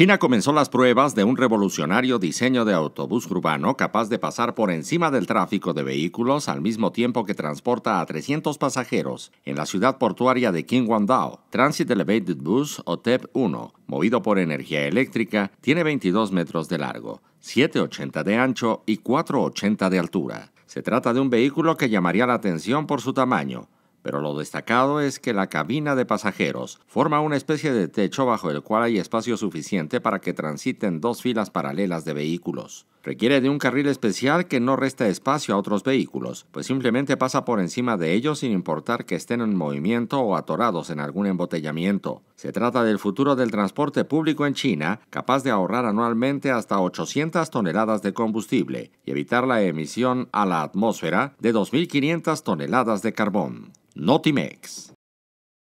China comenzó las pruebas de un revolucionario diseño de autobús urbano capaz de pasar por encima del tráfico de vehículos al mismo tiempo que transporta a 300 pasajeros en la ciudad portuaria de Qinhuangdao. Transit Elevated Bus o TEP-1, movido por energía eléctrica, tiene 22 metros de largo, 7,80 de ancho y 4,80 de altura. Se trata de un vehículo que llamaría la atención por su tamaño pero lo destacado es que la cabina de pasajeros forma una especie de techo bajo el cual hay espacio suficiente para que transiten dos filas paralelas de vehículos. Requiere de un carril especial que no resta espacio a otros vehículos, pues simplemente pasa por encima de ellos sin importar que estén en movimiento o atorados en algún embotellamiento. Se trata del futuro del transporte público en China, capaz de ahorrar anualmente hasta 800 toneladas de combustible y evitar la emisión a la atmósfera de 2.500 toneladas de carbón. Notimex.